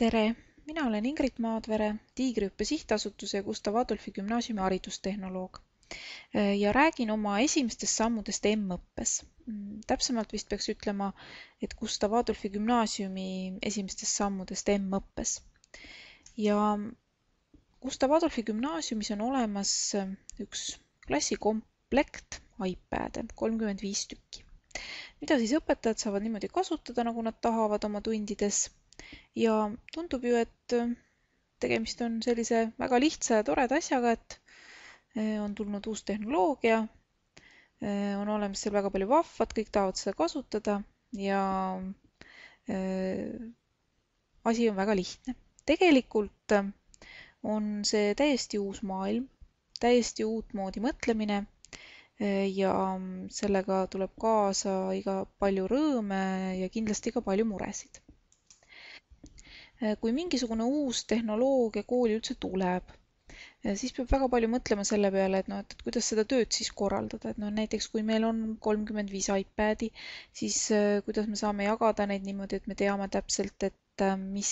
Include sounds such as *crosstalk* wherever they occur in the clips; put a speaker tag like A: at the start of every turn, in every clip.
A: tere, mina olen Ingrid Maadvere, Tiigrihüppe Sihtasutuse ja Gustav Adolfi Gümnaasiumi haridustehnoloog ja räägin oma esimestest sammudest M-õppes. täpsemalt vist peaks ütlema, et Gustav Adolfi Gümnaasiumi esimestest sammudest M-õppes. ja Gustav Adolfi Gümnaasiumis on olemas üks klassikomplekt iPad'e, kolmkümmend viis tükki mida siis õpetajad saavad niimoodi kasutada, nagu nad tahavad oma tundides ja tundub ju, et äh, tegemist on sellise väga lihtsa ja toreda asjaga, et äh, on tulnud uus tehnoloogia, äh, on olemas seal väga palju vahvat, kõik tahavad seda kasutada ja asi on väga lihtne. tegelikult on see täiesti uus maailm, täiesti uutmoodi mõtlemine ja sellega tuleb kaasa iga palju rõõme ja kindlasti ka palju muresid. Äh, kui mingisugune uus tehnoloogia kooli üldse tuleb, äh, siis peab väga palju mõtlema selle peale, et noh, et, kuidas seda tööd siis korraldada, et noh, näiteks kui meil on kolmkümmend viis iPadi, siis äh, kuidas me saame jagada neid niimoodi, et me teame täpselt, et mis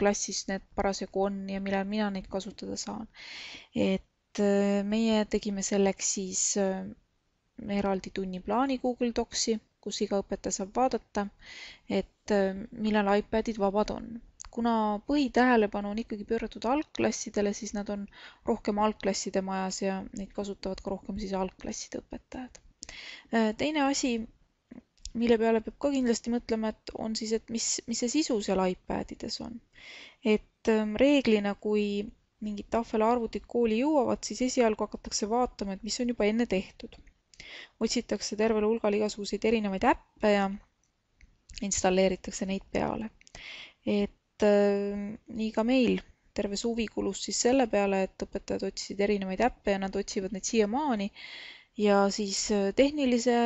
A: klassis need parasjagu on ja millal mina neid kasutada saan. et meie tegime selleks siis eraldi tunniplaani Google Docsi, kus iga õpetaja saab vaadata, et millal iPadid vabad on kuna põhitähelepanu on ikkagi pööratud algklassidele, siis nad on rohkem algklasside majas ja neid kasutavad ka rohkem siis algklasside õpetajad. Äh, teine asi, mille peale peab ka kindlasti mõtlema, et on siis, et mis, mis see sisu seal iPadides on. et ähm, reeglina, kui mingid tahvelarvutid kooli jõuavad, siis esialgu hakatakse vaatama, et mis on juba enne tehtud. otsitakse tervel hulgal igasuguseid erinevaid äppe ja installeeritakse neid peale. et nii ka meil terve suvi kulus siis selle peale, et õpetajad otsisid erinevaid äppe ja nad otsivad neid siiamaani. ja siis äh, tehnilise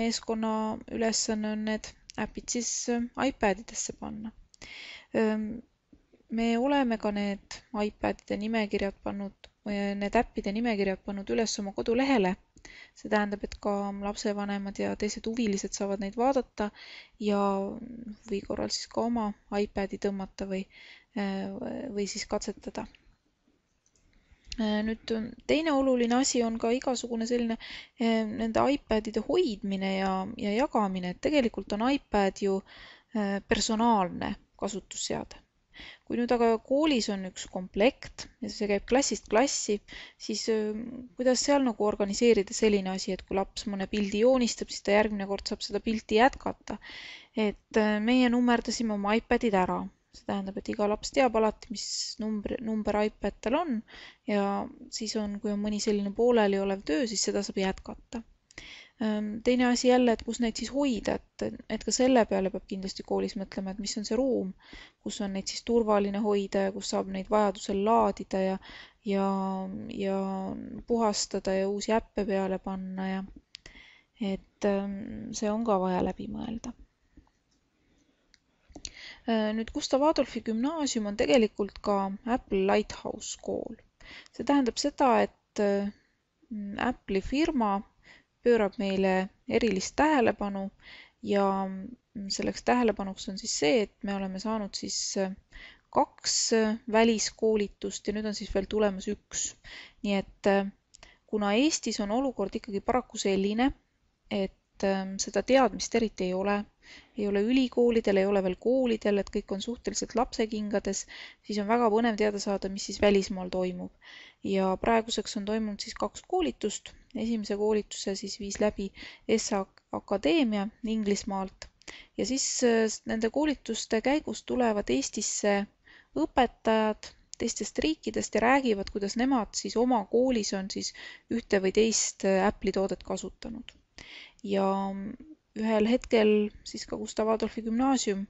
A: meeskonna ülesanne on need äpid siis äh, iPadidesse panna. Ähm, me oleme ka need iPadide nimekirjad pannud, need äppide nimekirjad pannud üles oma kodulehele see tähendab, et ka lapsevanemad ja teised huvilised saavad neid vaadata ja huvi korral siis ka oma iPadi tõmmata või, või siis katsetada. nüüd teine oluline asi on ka igasugune selline eh, nende iPadide hoidmine ja, ja jagamine, et tegelikult on iPad ju personaalne kasutusseade kui nüüd aga koolis on üks komplekt ja see käib klassist klassi, siis kuidas seal nagu organiseerida selline asi, et kui laps mõne pildi joonistab, siis ta järgmine kord saab seda pilti jätkata. et meie nummerdasime oma iPadid ära, see tähendab, et iga laps teab alati, mis number, number iPad tal on. Ja siis on, kui on mõni selline pooleliolev töö, siis seda saab jätkata teine asi jälle, et kus neid siis hoida, et, et ka selle peale peab kindlasti koolis mõtlema, et mis on see ruum, kus on neid siis turvaline hoida ja kus saab neid vajadusel laadida ja, ja, ja puhastada ja uusi äppe peale panna ja et ehm, see on ka vaja läbi mõelda. Ehm, nüüd Gustav Adolfi gümnaasium on tegelikult ka Apple Lighthouse kool. see tähendab seda, et Apple'i firma pöörab meile erilist tähelepanu ja selleks tähelepanuks on siis see, et me oleme saanud siis äh, kaks äh, väliskoolitust ja nüüd on siis veel tulemas üks. nii et äh, kuna Eestis on olukord ikkagi paraku selline, et seda teadmist eriti ei ole, ei ole ülikoolidel, ei ole veel koolidel, et kõik on suhteliselt lapsekingades, siis on väga põnev teada saada, mis siis välismaal toimub. ja praeguseks on toimunud siis kaks koolitust esimese koolituse siis viis läbi ESSA Akadeemia Inglismaalt ja siis äh, nende koolituste käigus tulevad Eestisse õpetajad teistest riikidest ja räägivad, kuidas nemad siis oma koolis on siis ühte või teist äh, Apple'i toodet kasutanud. ja ühel hetkel siis ka Gustav Adolfi gümnaasium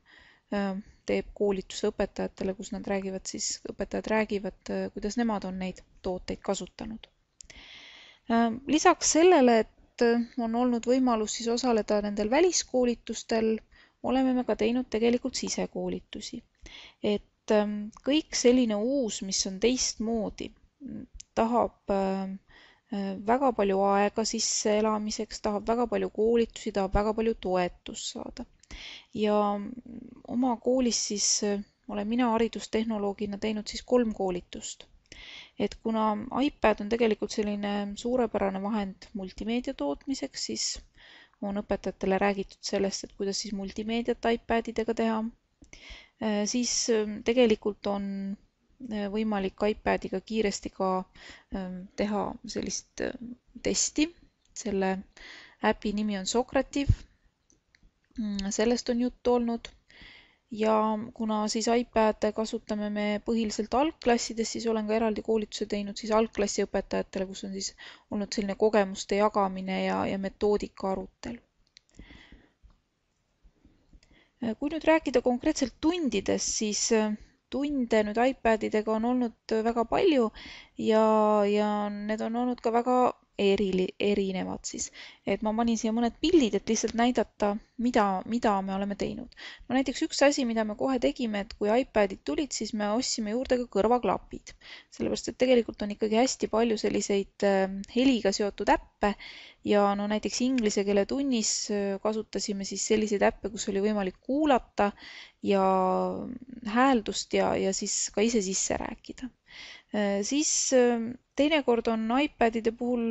A: äh, teeb koolituse õpetajatele, kus nad räägivad siis, õpetajad räägivad, kuidas nemad on neid tooteid kasutanud lisaks sellele, et äh, on olnud võimalus siis osaleda nendel väliskoolitustel, oleme me ka teinud tegelikult sisekoolitusi. et ähm, kõik selline uus, mis on teistmoodi, tahab äh, väga palju aega sisseelamiseks, tahab väga palju koolitusi, tahab väga palju toetust saada. ja oma koolis siis olen mina haridustehnoloogina teinud siis kolm koolitust. Et kuna iPad on tegelikult selline suurepärane vahend multimeedia tootmiseks, siis on õpetajatele räägitud sellest, et kuidas siis multimeediat iPadidega teha. siis tegelikult on võimalik iPadiga kiiresti ka teha sellist testi. selle äpi nimi on Socrative. sellest on juttu olnud ja kuna siis iPad'e kasutame me põhiliselt algklassides, siis olen ka eraldi koolituse teinud siis algklassi õpetajatele, kus on siis olnud selline kogemuste jagamine ja, ja metoodika arutelu. kui nüüd rääkida konkreetselt tundidest, siis äh, tunde nüüd iPadidega on olnud väga palju ja, ja need on olnud ka väga eri, erinevad siis. et ma panin siia mõned pildid, et lihtsalt näidata, mida, mida me oleme teinud. no näiteks üks asi, mida me kohe tegime, et kui iPadid tulid, siis me ostsime juurde ka kõrvaklapid. sellepärast, et tegelikult on ikkagi hästi palju selliseid ähm, heliga seotud äppe ja no näiteks inglise keele tunnis äh, kasutasime siis selliseid äppe, kus oli võimalik kuulata ja hääldust ja, ja siis ka ise sisse rääkida siis ähm, teinekord on iPadide puhul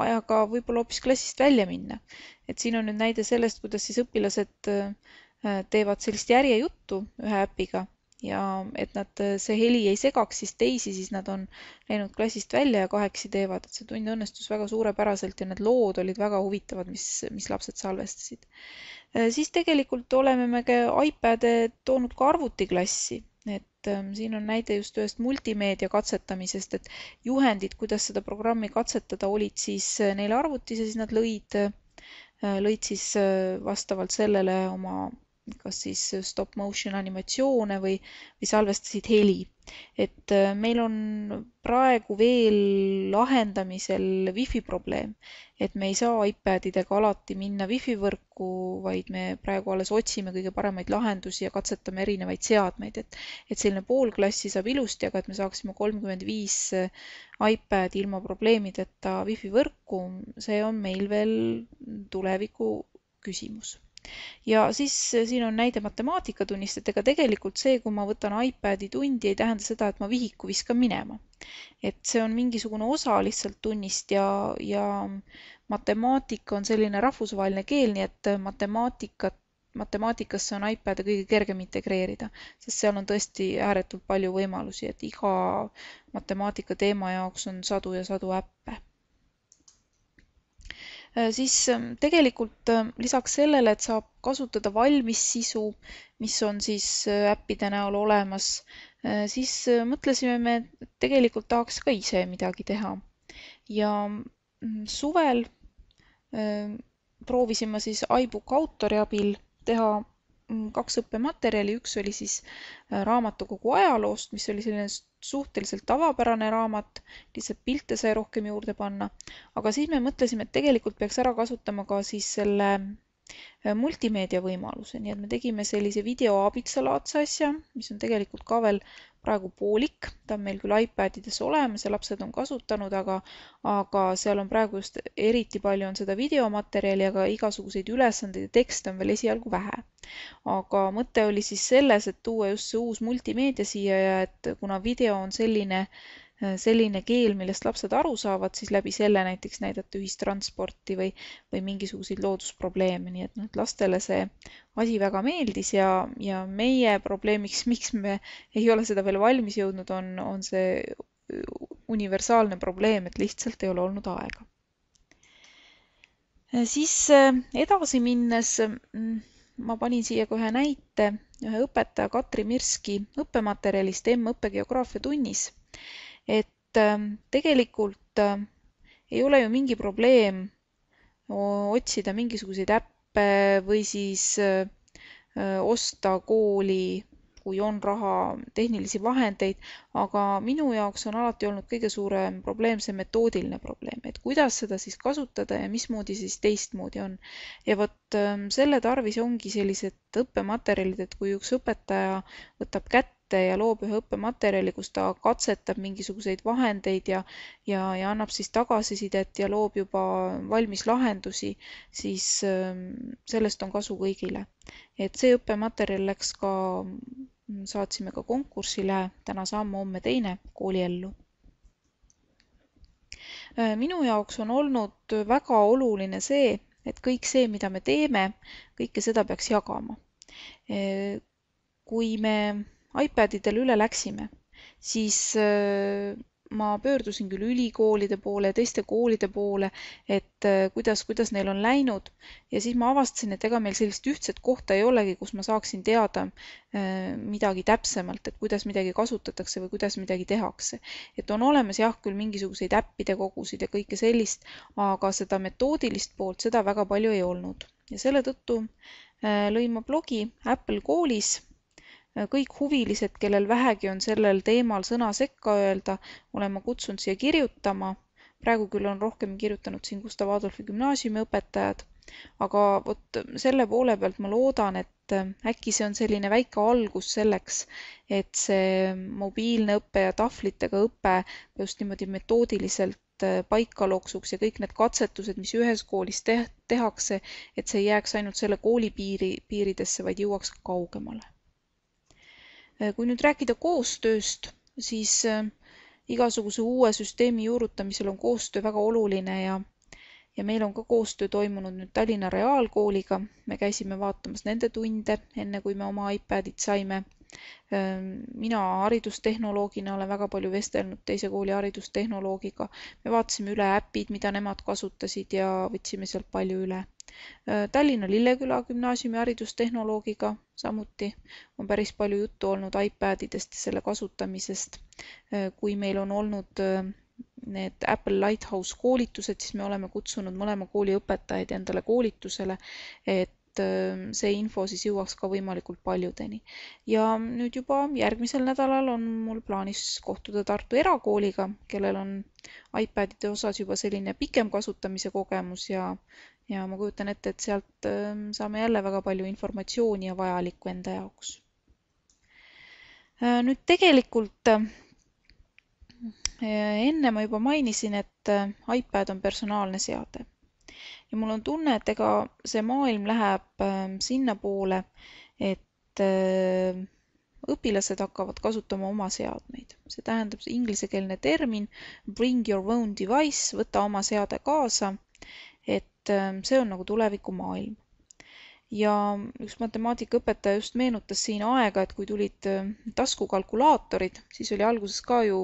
A: vaja ka võib-olla hoopis klassist välja minna. et siin on nüüd näide sellest, kuidas siis õpilased äh, teevad sellist järjejuttu ühe äpiga ja et nad, äh, see heli ei segaks siis teisi, siis nad on läinud klassist välja ja kahekesi teevad, et see tund õnnestus väga suurepäraselt ja need lood olid väga huvitavad, mis, mis lapsed salvestasid. siis tegelikult oleme me ka iPad'e toonud ka arvutiklassi et ähm, siin on näide just ühest multimeedia katsetamisest, et juhendid, kuidas seda programmi katsetada, olid siis äh, neil arvutis ja siis nad lõid, äh, lõid siis äh, vastavalt sellele oma kas siis stop motion animatsioone või, või salvestasid heli. et äh, meil on praegu veel lahendamisel wifi probleem, et me ei saa iPadidega alati minna wifi võrku, vaid me praegu alles otsime kõige paremaid lahendusi ja katsetame erinevaid seadmeid, et et selline pool klassi saab ilusti, aga et me saaksime kolmkümmend viis äh, iPadi ilma probleemideta wifi võrku, see on meil veel tuleviku küsimus ja siis eh, siin on näide matemaatikatunnist, et ega tegelikult see, kui ma võtan iPadi tundi, ei tähenda seda, et ma vihiku viskan minema. et see on mingisugune osa lihtsalt tunnist ja, ja matemaatika on selline rahvusvaheline keel, nii et matemaatikat matemaatikasse on iPad'e kõige kergem integreerida, sest seal on tõesti ääretult palju võimalusi, et iga matemaatika teema jaoks on sadu ja sadu äppe Äh, siis ähm, tegelikult ähm, lisaks sellele, et saab kasutada valmis sisu, mis on siis äh, äppide näol olemas, äh, siis mõtlesime me, et tegelikult tahaks ka ise midagi teha. ja mm, suvel proovisin ma siis iBook autori abil teha kaks õppematerjali, üks oli siis äh, raamatukogu ajaloost, mis oli selline suhteliselt tavapärane raamat, lihtsalt pilte sai rohkem juurde panna. aga siis me mõtlesime, et tegelikult peaks ära kasutama ka siis selle äh, multimeedia võimaluse, nii et me tegime sellise videoaabitsalaadse asja, mis on tegelikult ka veel praegu poolik, ta on meil küll iPadides olemas ja lapsed on kasutanud, aga, aga seal on praegu just eriti palju on seda videomaterjali, aga igasuguseid ülesandeid ja tekste on veel esialgu vähe. aga mõte oli siis selles, et tuua just see uus multimeedia siia ja et kuna video on selline selline keel, millest lapsed aru saavad, siis läbi selle näiteks näidata ühistransporti või, või mingisuguseid loodusprobleeme, nii et noh, et lastele see asi väga meeldis ja, ja meie probleemiks, *laughs* miks me ei ole seda veel valmis jõudnud, on, on see universaalne probleem, et lihtsalt ei ole olnud aega. Äh, siis äh, edasi minnes mm, ma panin siia ka ühe näite. Ühe õpetaja Katri Mirski õppematerjalist M-õppe geograafia tunnis et ähm, tegelikult ähm, ei ole ju mingi probleem otsida mingisuguseid äppe või siis äh, äh, osta kooli, kui on raha, tehnilisi vahendeid, aga minu jaoks on alati olnud kõige suurem probleem see metoodiline probleem, et kuidas seda siis kasutada ja mismoodi siis teistmoodi on. ja vot ähm, selle tarvis ongi sellised õppematerjalid, et kui üks õpetaja võtab kätte ette ja loob ühe õppematerjali, kus ta katsetab mingisuguseid vahendeid ja, ja, ja annab siis tagasisidet ja loob juba valmis lahendusi, siis ähm, sellest on kasu kõigile. et see õppematerjal läks ka saatsime ka konkursile Täna samm, homme teine kooliellu. minu jaoks on olnud väga oluline see, et kõik see, mida me teeme, kõike seda peaks jagama. kui me iPadidele üle läksime, siis ma pöördusin küll ülikoolide poole ja teiste koolide poole, et äh, kuidas, kuidas neil on läinud ja siis ma avastasin, et ega meil sellist ühtset kohta ei olegi, kus ma saaksin teada äh, midagi täpsemalt, et kuidas midagi kasutatakse või kuidas midagi tehakse. et on olemas jah, küll mingisuguseid äppide kogusid ja kõike sellist, aga seda metoodilist poolt, seda väga palju ei olnud ja selle tõttu äh, lõin ma blogi Apple koolis kõik huvilised, kellel vähegi on sellel teemal sõna sekka öelda, olen ma kutsunud siia kirjutama. praegu küll on rohkem kirjutanud siin Gustav Adolfi gümnaasiumi õpetajad, aga vot selle poole pealt ma loodan, et äkki see on selline väike algus selleks, et see mobiilne õpe ja tahvlitega õpe just niimoodi metoodiliselt paika loksuks ja kõik need katsetused, mis ühes koolis te tehakse, et see ei jääks ainult selle kooli piiri, piiridesse, vaid jõuaks ka kaugemale Äh, kui nüüd rääkida koostööst, siis äh, igasuguse uue süsteemi juurutamisel on koostöö väga oluline ja ja meil on ka koostöö toimunud nüüd Tallinna Reaalkooliga, me käisime vaatamas nende tunde, enne kui me oma iPadid saime. Ähm, mina haridustehnoloogina olen väga palju vestelnud teise kooli haridustehnoloogiga. me vaatasime üle äpid, mida nemad kasutasid ja võtsime sealt palju üle Tallinna Lilleküla gümnaasiumi haridustehnoloogiga samuti on päris palju juttu olnud iPadidest ja selle kasutamisest. Äh, kui meil on olnud äh, need Apple Lighthouse koolitused, siis me oleme kutsunud mõlema kooli õpetajaid endale koolitusele, et see info siis jõuaks ka võimalikult paljudeni. ja nüüd juba järgmisel nädalal on mul plaanis kohtuda Tartu erakooliga, kellel on iPadide osas juba selline pikem kasutamise kogemus ja, ja ma kujutan ette, et sealt ähm, saame jälle väga palju informatsiooni ja vajalikku enda jaoks. Äh, nüüd tegelikult äh, enne ma juba mainisin, et äh, iPad on personaalne seade ja mul on tunne, et ega see maailm läheb ähm, sinnapoole, et õpilased hakkavad kasutama oma seadmeid. see tähendab, see inglisekeelne termin bring your own device, võta oma seade kaasa, et ähm, see on nagu tulevikumaailm. ja üks matemaatikaõpetaja just meenutas siin aega, et kui tulid ähm, taskukalkulaatorid, siis oli alguses ka ju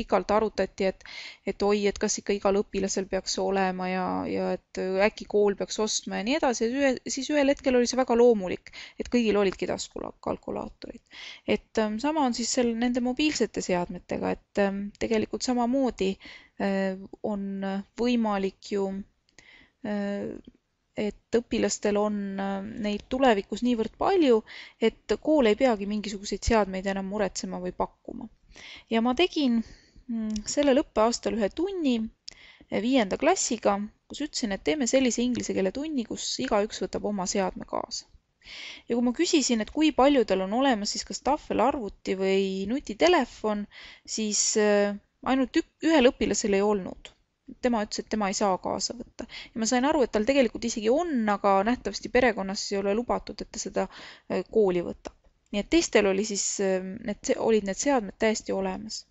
A: pikalt arutati, et, et oi, et kas ikka igal õpilasel peaks see olema ja, ja et äkki kool peaks ostma ja nii edasi ühe, siis ühel hetkel oli see väga loomulik, et kõigil olidki taskukalkulaatorid. et ähm, sama on siis seal nende mobiilsete seadmetega, et tegelikult samamoodi äh, on võimalik ju Äh, et õpilastel on äh, neid tulevikus niivõrd palju, et kool ei peagi mingisuguseid seadmeid enam muretsema või pakkuma. ja ma tegin sellel õppeaastal ühe tunni äh, viienda klassiga, kus ütlesin, et teeme sellise inglise keele tunni, kus igaüks võtab oma seadme kaasa. ja kui ma küsisin, et kui paljudel on olemas siis kas tahvelarvuti või nutitelefon, siis ainult ühel õpilasel ei olnud tema ütles, et tema ei saa kaasa võtta. ja ma sain aru, et tal tegelikult isegi on, aga nähtavasti perekonnas ei ole lubatud, et ta seda äh, kooli võtab. nii et teistel oli siis, need, olid need seadmed täiesti olemas.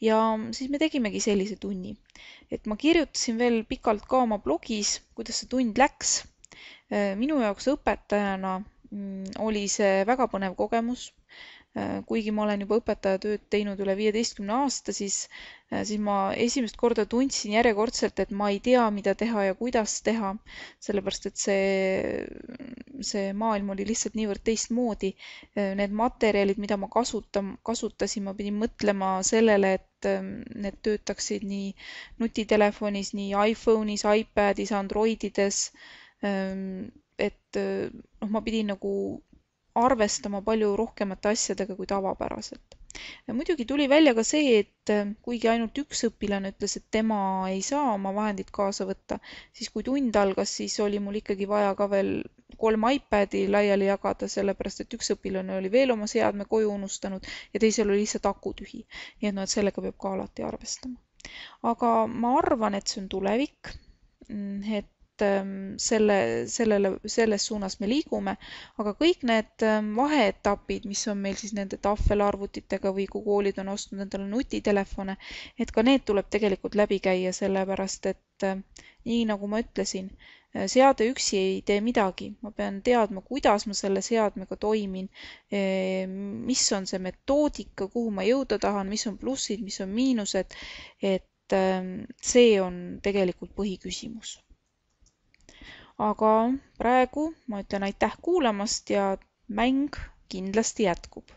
A: Ja siis me tegimegi sellise tunni. et ma kirjutasin veel pikalt ka oma blogis, kuidas see tund läks. Minu jaoks õpetajana mm, oli see väga põnev kogemus kuigi ma olen juba õpetajatööd teinud üle viieteistkümne aasta, siis, äh, siis ma esimest korda tundsin järjekordselt, et ma ei tea, mida teha ja kuidas teha, sellepärast et see, see maailm oli lihtsalt niivõrd teistmoodi. Äh, need materjalid, mida ma kasutan, kasutasin, ma pidin mõtlema sellele, et need töötaksid nii nutitelefonis, nii iPhone'is, iPadis, Androidides. et noh, ma pidin nagu arvestama palju rohkemate asjadega kui tavapäraselt. muidugi tuli välja ka see, et äh, kuigi ainult üks õpilane ütles, et tema ei saa oma vahendit kaasa võtta, siis kui tund algas, siis oli mul ikkagi vaja ka veel kolm iPadi laiali jagada, sellepärast et üks õpilane oli veel oma seadme koju unustanud ja teisel oli lihtsalt aku tühi. nii et noh, et sellega peab ka alati arvestama. aga ma arvan, et see on tulevik, mm, et ähm, selle, sellele, selles suunas me liigume, aga kõik need ähm, vaheetapid, mis on meil siis nende tahvelarvutitega või kui koolid on ostnud endale nutitelefone, et ka need tuleb tegelikult läbi käia, sellepärast et äh, nii nagu ma ütlesin, seade üksi ei tee midagi, ma pean teadma, kuidas ma selle seadmega toimin, mis on see metoodika, kuhu ma jõuda tahan, mis on plussid, mis on miinused, et see on tegelikult põhiküsimus. Aga praegu ma ütlen aitäh kuulamast ja mäng kindlasti jätkub.